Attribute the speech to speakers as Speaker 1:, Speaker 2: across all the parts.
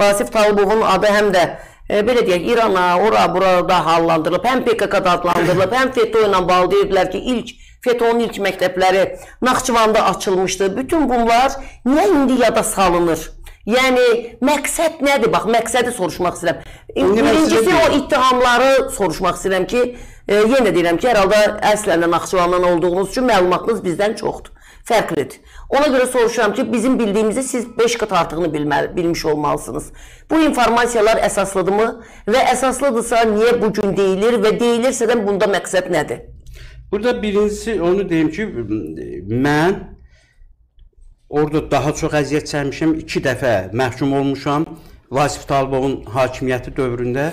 Speaker 1: Vasif Talıbovun adı həm də e, belə deyək İrana, ora, burada hallandırılıb, həm PKK-da adlandırılıb, həm FETÖ ilə bağlı deyirlər ki, ilk FETÖ-nun ilk məktəbləri Naxçıvanda açılmışdı. Bütün bunlar niyə indi yada salınır? Yəni məqsəd nədir? Bax, məqsədi soruşmaq istəyirəm. Birincisi o ittihamları soruşmaq istəyirəm ki, e, yenə deyirəm ki, hər halda əslən Naxçıvandan olduğunuz üçün məlumatınız bizdən çoxdur. Fərqlidir. Ona görə soruşuram ki, bizim bildiyimizi siz 5 qat artığını bilməli, bilmiş olmalısınız. Bu informasiyalar əsaslıdırmı və əsaslıdırsa niyə bu gün deyilir və deyilirsə də bunda məqsəd nədir?
Speaker 2: Burada birincisi onu deyim ki, mən orada daha çox əziyyət çəkmişəm. 2 dəfə məhkum olmuşam Vasif Talıbovun hakimiyyəti dövründə.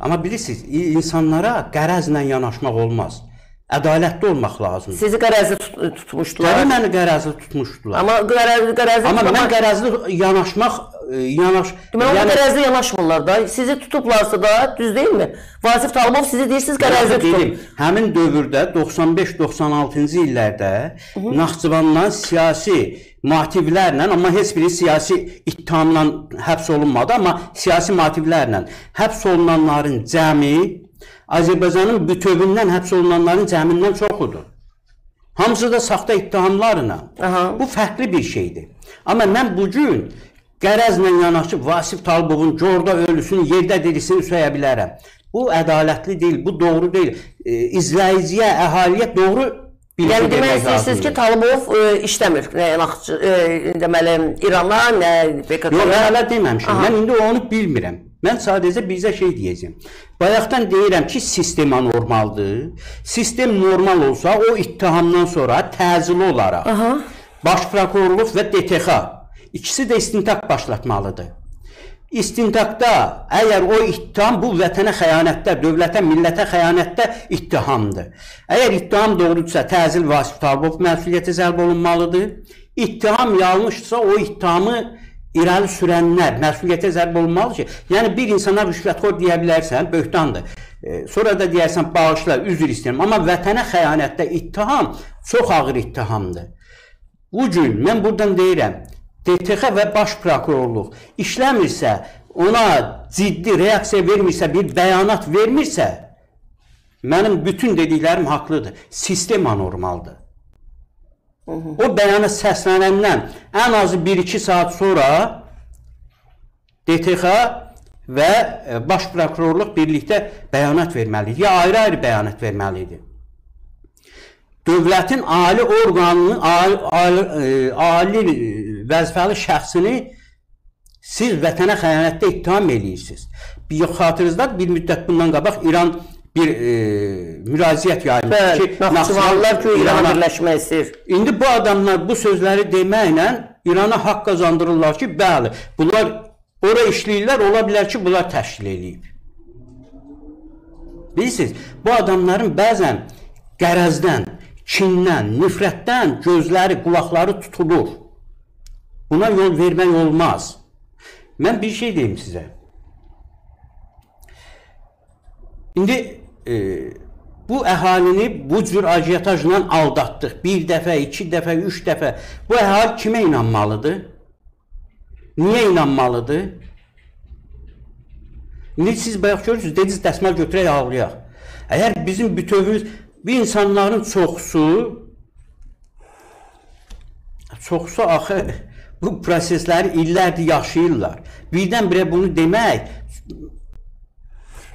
Speaker 2: Amma bilirsiniz, insanlara qərəzlə yanaşmaq olmaz. Ədalətli olmaq lazımdır.
Speaker 1: Sizi qərəzli tut tutmuşdular.
Speaker 2: Təbii məni qərəzli tutmuşdular.
Speaker 1: Amma qərəzli qərəzli
Speaker 2: Amma
Speaker 1: tutmaq-
Speaker 2: mən qərəzli yanaşmaq e, yanaş
Speaker 1: Deməli, yəni, qərəzli yanaşmırlar da. Sizi tutublarsa da, düz deyilmi? Vasif Talibov sizi deyirsiniz qərəzli
Speaker 2: deyim,
Speaker 1: tutub.
Speaker 2: həmin dövrdə 95-96-cı illərdə Naxçıvandan siyasi motivlərlə, amma heç biri siyasi ittihamla həbs olunmadı, amma siyasi motivlərlə həbs olunanların cəmi Azərbaycanın bütövündən həbs olunanların cəmindən çoxudur. Hamısı da saxta ittihamlarla.
Speaker 1: Aha.
Speaker 2: Bu fərqli bir şeydir. Amma mən bu gün qərəzlə yanaşıb Vasif Talibovun corda ölüsünü yerdə dirisini söyə bilərəm. Bu ədalətli deyil, bu doğru deyil. E, izləyiciyə, əhaliyə doğru bilgi
Speaker 1: Yəni demək istəyirsiniz ki,
Speaker 2: lazımdır.
Speaker 1: Talibov e, işləmir. Nə Naxçı, e, deməli İrana, nə
Speaker 2: Yox,
Speaker 1: PKK-ya.
Speaker 2: mən hələ deməmişəm.
Speaker 1: Aha.
Speaker 2: Mən indi onu bilmirəm. Mən sadəcə bizə şey deyəcəm. Bayaqdan deyirəm ki, sistem anormaldır. Sistem normal olsa, o ittihamdan sonra təcili olaraq
Speaker 1: Aha.
Speaker 2: Baş prokurorluq və DTX ikisi də istintaq başlatmalıdır. İstintaqda əgər o ittiham bu vətənə xəyanətdə, dövlətə, millətə xəyanətdə ittihamdır. Əgər ittiham doğrudursa, təhsil Vasif Talibov məsuliyyətə cəlb olunmalıdır. İttiham yanlışdırsa, o ittihamı irəli sürənlər məsuliyyətə cəlb olunmalıdır ki, yəni bir insana rüşvətxor deyə bilərsən, böhtandır. E, sonra da deyərsən bağışla, üzr istəyirəm, amma vətənə xəyanətdə ittiham çox ağır ittihamdır. Bu gün mən buradan deyirəm, DTX və baş prokurorluq işləmirsə, ona ciddi reaksiya vermirsə, bir bəyanat vermirsə, mənim bütün dediklərim haqlıdır. Sistem anormaldır. O bəyana səslənəndən ən azı 1-2 saat sonra DTX və e, baş prokurorluq birlikdə bəyanat verməlidir. Ya ayrı-ayrı bəyanat verməlidir dövlətin ali orqanını, ali, ali, e, ali vəzifəli şəxsini siz vətənə xəyanətdə ittiham eləyirsiniz. Bir xatırınızdadır, bir müddət bundan qabaq İran bir e, müraciət yaymışdı
Speaker 1: Bəli,
Speaker 2: ki,
Speaker 1: Naxçıvanlılar ki, İrana- birləşmək istəyir.
Speaker 2: İndi bu adamlar bu sözləri deməklə İrana haqq qazandırırlar ki, bəli, bunlar ora işləyirlər, ola bilər ki, bunlar təşkil eləyib. Bilirsiniz, bu adamların bəzən qərəzdən, kindən, nifrətdən gözləri, qulaqları tutulur. Buna yol vermək olmaz. Mən bir şey deyim sizə. İndi e, bu əhalini bu cür ajitajla aldatdıq. Bir dəfə, iki dəfə, üç dəfə. Bu əhali kimə inanmalıdır? Niyə inanmalıdır? İndi siz bayaq görürsünüz, dediniz dəsmal götürək ağlayaq. Əgər bizim bütövümüz bir insanların çoxusu çoxusu axı bu prosesləri illərdir yaşayırlar. Birdən-birə bunu demək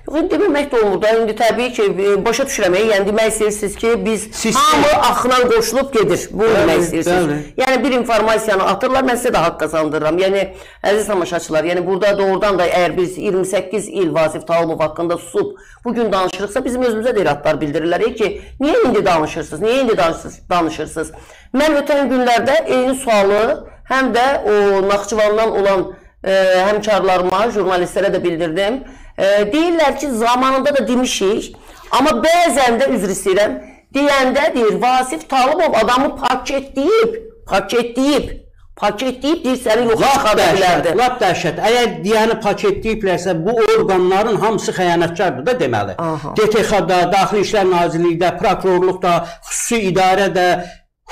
Speaker 1: Yox, demək də olmur da. İndi təbii ki, e, başa düşürəm. e, Yəni demək istəyirsiniz ki, biz
Speaker 2: Sistem-
Speaker 1: hamı axına qoşulub gedir. Bu
Speaker 2: Bəli,
Speaker 1: demək istəyirsiniz.
Speaker 2: bəli.
Speaker 1: Yəni bir informasiyanı atırlar, mən sizə də haqq qazandırıram. Yəni əziz tamaşaçılar, yəni burada doğrudan da əgər biz 28 il Vasif Talibov haqqında susub bu gün danışırıqsa bizim özümüzə də iradlar bildirirlər e, ki, niyə indi danışırsınız? Niyə indi danışırsınız? danışırsınız? Mən ötən günlərdə eyni sualı həm də o Naxçıvandan olan e, həmkarlarıma, jurnalistlərə də bildirdim. E, deyirlər ki, zamanında da demişik, amma bəzən də üzr istəyirəm, deyəndə deyir Vasif Talıbov adamı paketləyib, paketləyib, paketləyib deyir səni yoxa
Speaker 2: dəhşət,
Speaker 1: bilərdi.
Speaker 2: lap dəhşət. Əgər deyəni paketləyiblərsə, bu orqanların hamısı xəyanətkardır da deməli. DTX-da, Daxili İşlər Nazirliyində, prokurorluqda, xüsusi idarədə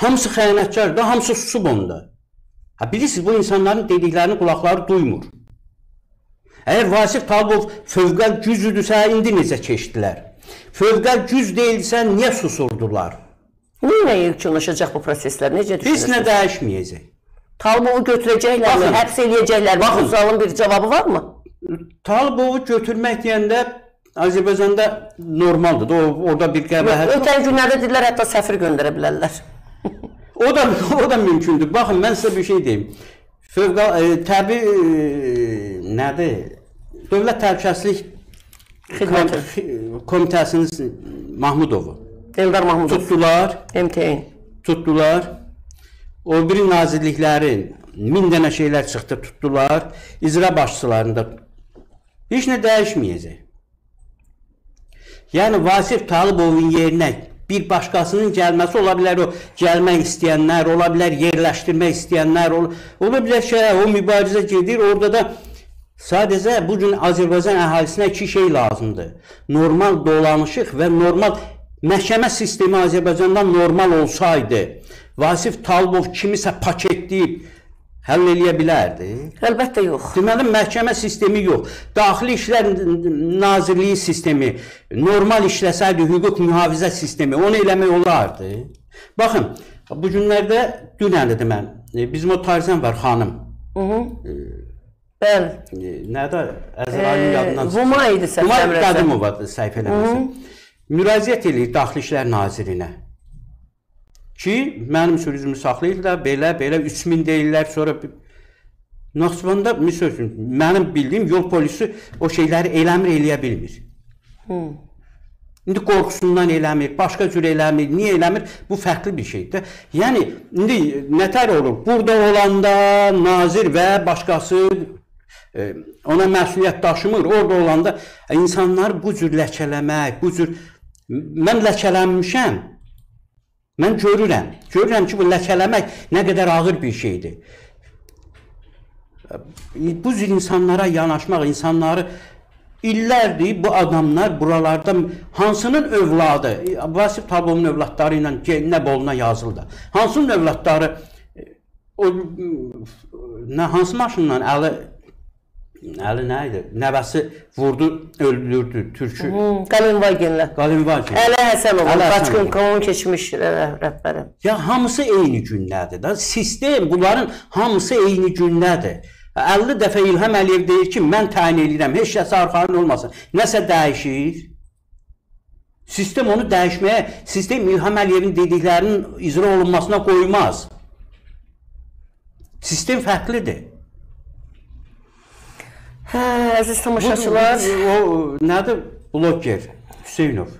Speaker 2: hamısı xəyanətkardır, hamısı susub onda. Bilirsiniz bu insanların dediklərini qulaqları duymur. Əgər Vasif Talibov fövqəl gücüdürsə, indi necə keçdilər? Fövqəl güc deyilsə, niyə susurdular?
Speaker 1: Nə yekunlaşacaq bu proseslər? Necə
Speaker 2: Heç nə
Speaker 1: düşünürsünüz?
Speaker 2: dəyişməyəcək.
Speaker 1: Talibovu götürəcəklərmi? Həbs eləyəcəklərmi? Bu
Speaker 2: Baxın.
Speaker 1: sualın bir cavabı varmı?
Speaker 2: Talibovu götürmək deyəndə Azərbaycanda normaldır. O orada bir qəbahət.
Speaker 1: Ötən günlərdə dedilər hətta səfir göndərə bilərlər.
Speaker 2: O da o da mümkündür. Baxın, mən sizə bir şey deyim. Fövqəl e, təbii e, nədir? Dövlət Təhlükəsizlik
Speaker 1: Xidməti.
Speaker 2: Kom- Komitəsinin Mahmudovu
Speaker 1: Eldar Mahmudov,
Speaker 2: tutdular,
Speaker 1: MTN.
Speaker 2: tutdular. O biri nazirliklərin min dənə şeylər çıxdı, tutdular. İcra başçılarında heç nə dəyişməyəcək. Yəni Vasif Talıbovun yerinə bir başqasının gəlməsi ola bilər o gəlmək istəyənlər, ola bilər yerləşdirmək istəyənlər, ola, ola bilər ki, o mübarizə gedir. Orada da sadəcə bu gün Azərbaycan əhalisinə iki şey lazımdır. Normal dolanışıq və normal məhkəmə sistemi Azərbaycandan normal olsaydı, Vasif Talıbov kimisə paketləyib həll eləyə bilərdi.
Speaker 1: Əlbəttə yox.
Speaker 2: Deməli məhkəmə sistemi yox. Daxili İşlər Nazirliyi sistemi normal işləsəydi hüquq mühafizə sistemi onu eləmək olardı. Baxın, bu günlərdə dünəndir mən. e, Bizim o Tarzan var xanım.
Speaker 1: Bəli.
Speaker 2: E, Nədə Əzrayilin
Speaker 1: Ee,
Speaker 2: yadından çıxdı.
Speaker 1: Huma idi səhv
Speaker 2: Huma
Speaker 1: eləmirəmsə.
Speaker 2: Qədimovadır səhv eləmirəmsə. Müraciət eləyir Daxili İşlər Nazirinə. Ki, mənim sürücümü saxlayırlar, belə, belə 3000 deyirlər, sonra Naxçıvanda misal üçün mənim bildiyim yol polisi o şeyləri eləmir, eləyə bilmir. İndi qorxusundan eləmir, başqa cür eləmir. Niyə eləmir? Bu fərqli bir şeydir. Yəni indi nətər olur? Burada olanda nazir və başqası e, ona məsuliyyət daşımır. Orada olanda insanlar bu cür ləkələmək, bu cür mən ləkələnmişəm. Mən görürəm. Görürəm ki, bu ləkələmək nə qədər ağır bir şeydir. Bu cür insanlara yanaşmaq, insanları illərdir bu adamlar buralarda hansının övladı, Vasif Tabovun övladları ilə nə boluna yazıldı. Hansının övladları o nə hansı maşınla əli əli nə idi? Nəvəsi vurdu, öldürdü türkü.
Speaker 1: Qalinvagenlə.
Speaker 2: Qalinvagen.
Speaker 1: Əli Həsənov. Qaçqın Kommun keçmiş rə- rəhbəri.
Speaker 2: Ya hamısı eyni gündədir da. Sistem bunların hamısı eyni gündədir. 50 dəfə İlham Əliyev deyir ki, mən təyin edirəm, heç kəsə arxayın olmasın. Nəsə dəyişir. Sistem onu dəyişməyə, sistem İlham Əliyevin dediklərinin icra olunmasına qoymaz. Sistem fərqlidir.
Speaker 1: Hə, əziz tamaşaçılar,
Speaker 2: Bu- o nədir? Bloger Hüseynov.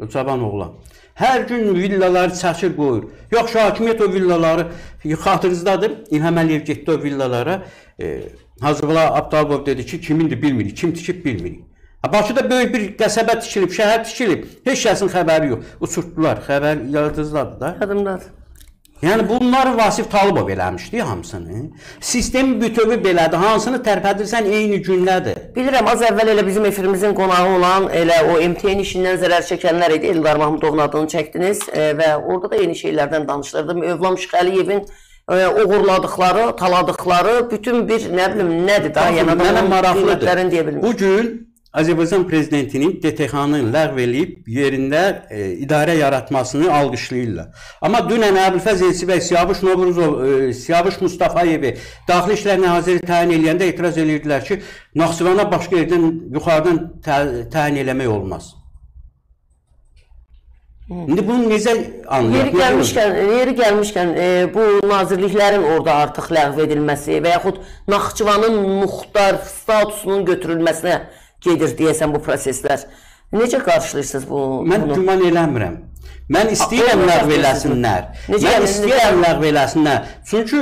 Speaker 2: O cavan oğlan. Hər gün villaları çəkir qoyur. Yox, hakimiyyət o villaları xatırınızdadır. İlham Əliyev getdi o villalara. E, Hazırla Abdalov dedi ki, kimindir bilmirik, kim tikib bilmirik. Bakıda böyük bir qəsəbə tikilib, şəhər tikilib. Heç kəsin xəbəri yox. Uçurtdular, xəbər yadınızdadır da.
Speaker 1: yadımdadır.
Speaker 2: Yəni bunları Vasif Talıbov eləmişdi hamısını. Sistem bütövi belədir. Hansını tərpədirsən eyni gündədir.
Speaker 1: Bilirəm, az əvvəl elə bizim efirimizin qonağı olan elə o MTN işindən zərər çəkənlər idi. Eldar Mahmudovun adını çəkdiniz e, və orada da yeni şeylərdən danışılırdı. Övlam Şıxəliyevin e, uğurladıkları, taladıkları bütün bir nə bilim nədir da, yəni
Speaker 2: Mənə maraqlıdır. Bu gün Azərbaycan prezidentinin DTX-nı ləğv eləyib yerində e, idarə yaratmasını alqışlayırlar. Amma dünən Əbülfəz Elçibəy Siyavuş Novruzov, e, Siyavuş Mustafayevi Daxili İşlər naziri təyin eləyəndə etiraz edirdilər ki, Naxçıvana başqa yerdən yuxarıdan tə- təyin eləmək olmaz. İndi bunu necə anlayaq?
Speaker 1: Yeri gəlmişkən, yeri gəlmişkən e, bu nazirliklərin orada artıq ləğv edilməsi və yaxud Naxçıvanın muxtar statusunun götürülməsinə gedir deyəsən bu proseslər. Necə qarşılayırsınız bu
Speaker 2: Mən
Speaker 1: bunu?
Speaker 2: güman eləmirəm. Mən istəyirəm ləğv eləsinlər.
Speaker 1: Necə
Speaker 2: Mən
Speaker 1: yəni,
Speaker 2: istəyirəm
Speaker 1: necə?
Speaker 2: ləğv eləsinlər. Çünki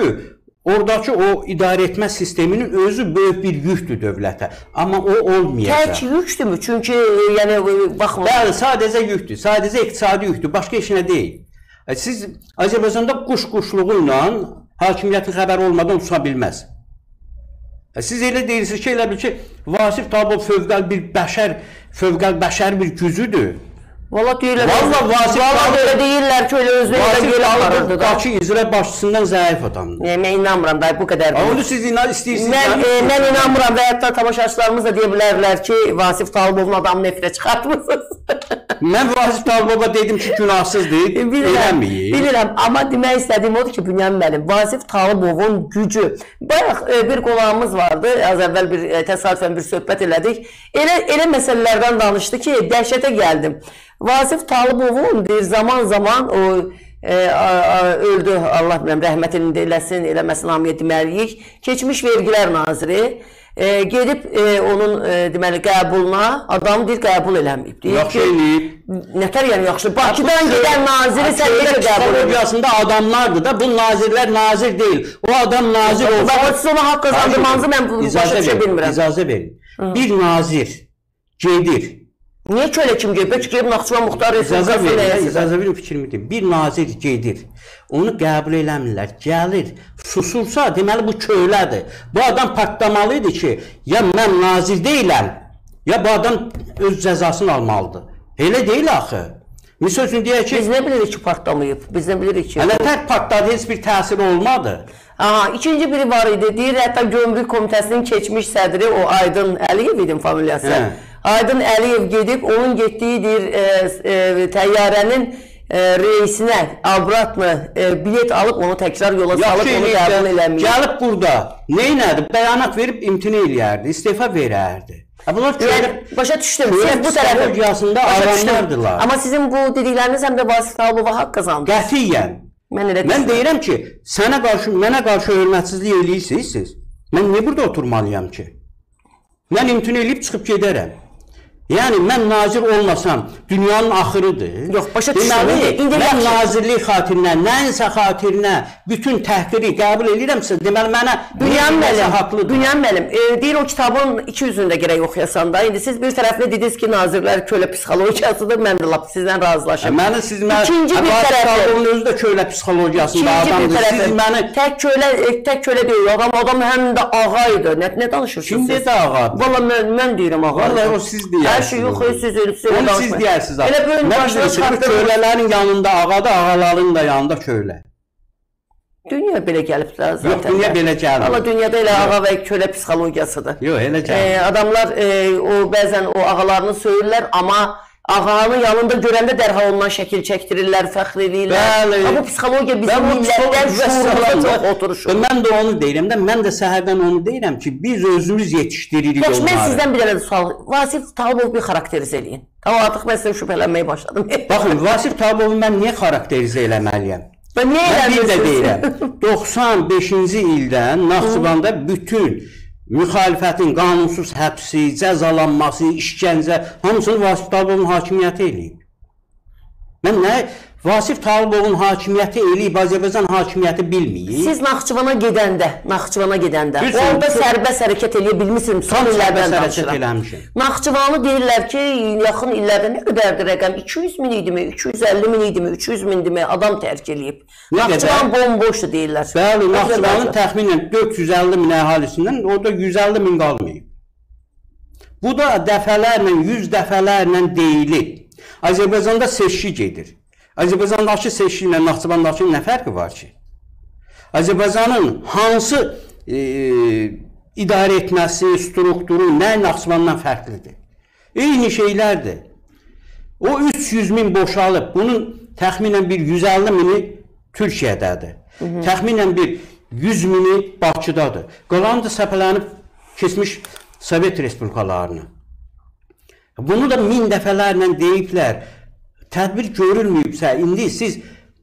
Speaker 2: oradakı o idarə etmə sisteminin özü böyük bir yükdür dövlətə. Amma o olmayacaq.
Speaker 1: Tək yükdürmü? Çünki yəni baxın,
Speaker 2: Bəli, sadəcə yükdür. Sadəcə iqtisadi yükdür. Başqa heç nə deyil. E, Siz Azərbaycanda quş quşluğu ilə hakimiyyətin xəbəri olmadan uça bilməz. E, Siz elə deyirsiniz ki, elə bil ki, Vasif Tabov fövqəl bir bəşər, fövqəl bəşər bir gücüdür.
Speaker 1: Valla deyirlər.
Speaker 2: Vallahi Vasif
Speaker 1: Valla belə deyirlər ki, elə özünə elə
Speaker 2: Talibov
Speaker 1: aparırdı da.
Speaker 2: Bakı icra başçısından zəif adamdır.
Speaker 1: Yəni, mən inanmıram da bu qədər.
Speaker 2: Onu siz inan istəyirsiniz.
Speaker 1: Mən, e, mən inanmıram və hətta tamaşaçılarımız da deyə bilərlər ki, Vasif Talibovun adamını efirə çıxartmısınız.
Speaker 2: Mən Vasif Talibova dedim ki, günahsızdır.
Speaker 1: bilirəm, bilirəm, amma demək istədiyim odur ki, Bünyamin müəllim, Vasif Talibovun gücü. Bayaq e, bir qonağımız vardı, az əvvəl bir e, təsadüfən bir söhbət elədik. Elə elə məsələlərdən danışdı ki, dəhşətə gəldim. Vasif Talibovun bir zaman-zaman o e, a, a, öldü, Allah biləm rəhmətini də eləsin, eləməsin hamıya deməliyik. Keçmiş vergilər naziri e, gedib e, onun e, deməli qəbuluna adam deyir qəbul eləməyib. Deyir
Speaker 2: Yaxşı eləyib.
Speaker 1: Nətər yəni yaxşı? Bakıdan gedən naziri sən necə qəbul edirsən?
Speaker 2: adamlardır da. Bu nazirlər nazir deyil. O adam nazir olsa
Speaker 1: Bax, siz ona haqq qazandırmanızı mən başa düşə bilmirəm.
Speaker 2: İcazə verin. Bir nazir gedir.
Speaker 1: Niyə kölə kim gedib? Bəlkə gedib Naxçıvan Muxtar
Speaker 2: verin,
Speaker 1: nəyəsə.
Speaker 2: icazə verin fikrimi deyim. Bir nazir gedir. Onu qəbul eləmirlər. Gəlir, susursa, deməli bu köylədir. Bu adam partlamalı idi ki, ya mən nazir deyiləm, ya bu adam öz cəzasını almalıdır. Elə deyil axı. Misal üçün deyək ki,
Speaker 1: Biz nə bilirik ki, partlamayıb? Biz nə bilirik ki?
Speaker 2: hələ tər partladı, heç bir təsiri olmadı.
Speaker 1: Aha, ikinci biri var idi. Deyir, hətta Gömrük Komitəsinin keçmiş sədri o Aydın Əliyev idi familiyası.
Speaker 2: Hə.
Speaker 1: Aydın Əliyev gedib onun getdiyi deyir e, e, təyyarənin e, reisinə abratlı e, bilet alıb onu təkrar yola salıb
Speaker 2: Yaxşı
Speaker 1: onu
Speaker 2: eləyib
Speaker 1: qəbul
Speaker 2: də,
Speaker 1: eləməyib.
Speaker 2: gəlib burada neynədi? Bəyanat verib imtina eləyərdi, istefa verərdi. Ha, bunlar
Speaker 1: Yəni başa düşdüm. Siz bu tərəfə düşdüm.
Speaker 2: adamlardılar.
Speaker 1: Amma sizin bu dedikləriniz həm də Vasif Talibova haqq qazandı.
Speaker 2: Qətiyyən.
Speaker 1: Mən elə
Speaker 2: Mən deyirəm ki, sənə qarşı mənə qarşı hörmətsizlik eləyirsiniz siz. Mən niyə burada oturmalıyam ki? Mən imtina eləyib çıxıb gedərəm. Yəni mən nazir olmasam dünyanın axırıdır.
Speaker 1: Yox, başa.
Speaker 2: Deməli,
Speaker 1: İndi-
Speaker 2: mən nazirlik xatirinə, nəyinsə xatirinə bütün təhqiri qəbul edirəmsə, deməli mənə
Speaker 1: Bünyan
Speaker 2: nəsə
Speaker 1: müəllim,
Speaker 2: haqlıdır.
Speaker 1: Bünyan müəllim, e, deyir o kitabın iki yüzünü də gərək oxuyasan da. İndi siz bir tərəflə dediniz ki, nazirlər kölə psixologiyasıdır. Mən də lap sizdən razılaşım.
Speaker 2: Məni siz mən
Speaker 1: İkinci bir tərəflə-
Speaker 2: Xalqovun özü də kölə psixologiyasında adamdır. Siz məni
Speaker 1: tək kölə e, tək kölə deyil. Adam adam həm də ağa idi. Nə nə danışırsınız?
Speaker 2: Kim dedi ağa?
Speaker 1: Valla mən mən deyirəm ağa.
Speaker 2: Vallahi o siz deyərsiniz.
Speaker 1: Şey yox, siz siz siz
Speaker 2: Onu siz
Speaker 1: danışmayın.
Speaker 2: deyərsiniz.
Speaker 1: Elə böyük başına
Speaker 2: bilirəm,
Speaker 1: çıxartdığınız
Speaker 2: kölələrin yanında ağadır, ağaların da yanında kölə.
Speaker 1: dünya belə gəlib də zaten.
Speaker 2: Yox, dünya belə gəlmir.
Speaker 1: Valla dünyada elə ağa və kölə psixologiyasıdır.
Speaker 2: Yox, elə
Speaker 1: E,
Speaker 2: gəlir.
Speaker 1: adamlar e, o bəzən o ağalarını söyürlər, amma ağanı yanında görəndə dərhal ondan şəkil çəkdirirlər, fəxr edirlər.
Speaker 2: Bəli.
Speaker 1: Amma bu psixologiya bizim
Speaker 2: Mən bu
Speaker 1: millətlər şuurunda çox oturuşur.
Speaker 2: Mən də onu deyirəm də, mən də səhərdən onu deyirəm ki, biz özümüz yetişdiririk
Speaker 1: mən
Speaker 2: onları.
Speaker 1: sizdən bir dənə sual. Vasif Talibov bir xarakteriz eləyin. Tamam artıq mən sizdən şübhələnməyə başladım.
Speaker 2: Baxın, Vasif Tabovu mən niyə xarakterizə eləməliyəm?
Speaker 1: Və niyə
Speaker 2: Mən bir də
Speaker 1: eləmirsiniz?
Speaker 2: deyirəm. 95-ci ildən Naxçıvanda bütün müxalifətin qanunsuz həbsi, cəzalanması, işgəncə hamısını Vasif Talibovun hakimiyyəti eləyib. Mən nə Vasif Talibovun hakimiyyəti eləyib, Azərbaycan hakimiyyəti bilməyib.
Speaker 1: Siz Naxçıvana gedəndə, Naxçıvana gedəndə,
Speaker 2: sürü-
Speaker 1: orada
Speaker 2: çox-
Speaker 1: sərbəst hərəkət eləyə bilmisiniz? Son illərdən danışıram.
Speaker 2: eləmişəm.
Speaker 1: Naxçıvanı deyirlər ki, yaxın illərdə nə qədərdir rəqəm? 200 min idimi, 250 min idimi, 300 mindimi adam tərk eləyib. Naxçıvan bomboşdur deyirlər.
Speaker 2: Bəli, Naxçıvanın təxminən 450 min əhalisindən orada 150 min qalmayıb. Bu da dəfələrlə, 100 dəfələrlə deyilib. Azərbaycanda seçki gedir. Azərbaycandakı seçki ilə Naxçıvandakı nə fərqi var ki? Azərbaycanın hansı e, idarə etməsi, strukturu nə Naxçıvandan fərqlidir? Eyni şeylərdir. O 300 min boşalıb, bunun təxminən bir 150 mini Türkiyədədir. Təxminən bir 100 mini Bakıdadır. Qalanı da səpələnib keçmiş Sovet respublikalarına. Bunu da min dəfələrlə deyiblər. Tədbir görülməyibsə, indi siz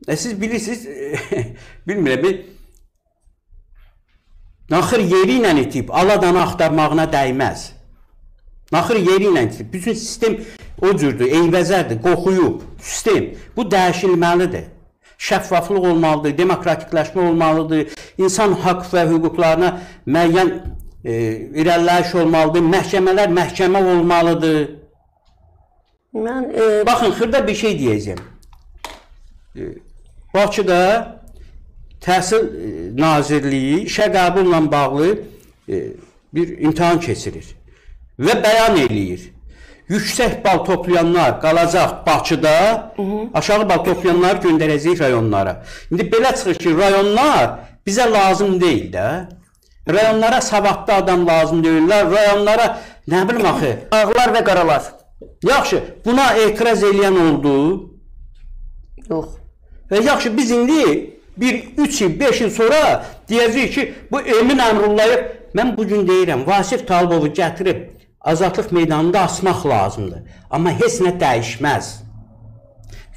Speaker 2: e, siz bilirsiniz, bilmirəm, bir naxır yeri ilə itib aladanı axtarmağına dəyməz. Naxır yeri ilə itib. Bütün sistem o cürdür, eybəcərdir, qoxuyub. Sistem bu dəyişilməlidir. Şəffaflıq olmalıdır, demokratikləşmə olmalıdır. İnsan haqq və hüquqlarına müəyyən e, irəliləyiş olmalıdır. Məhkəmələr məhkəmə olmalıdır.
Speaker 1: Mən e,
Speaker 2: Baxın, xırda bir şey deyəcəm. E, Bakıda Təhsil e, Nazirliyi işə qəbulla bağlı e, bir imtahan keçirir və bəyan eləyir. yüksək bal toplayanlar qalacaq Bakıda, aşağı bal toplayanlar göndərəcəyik rayonlara. İndi belə çıxır ki, rayonlar bizə lazım deyil də. Rayonlara savadlı adam lazım deyirlər. Rayonlara nə bilim axı.
Speaker 1: Ağlar və qaralar.
Speaker 2: Yaxşı, buna etiraz edən oldu.
Speaker 1: Yox.
Speaker 2: Və yaxşı biz indi bir 3 il, 5 il sonra deyəcəyik ki, bu Emin Əmrullayev mən bu gün deyirəm, Vasif Talibovu gətirib Azadlıq meydanında asmaq lazımdır. Amma heç nə dəyişməz.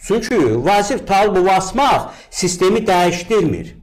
Speaker 2: Çünki Vasif Talibovu asmaq sistemi dəyişdirmir.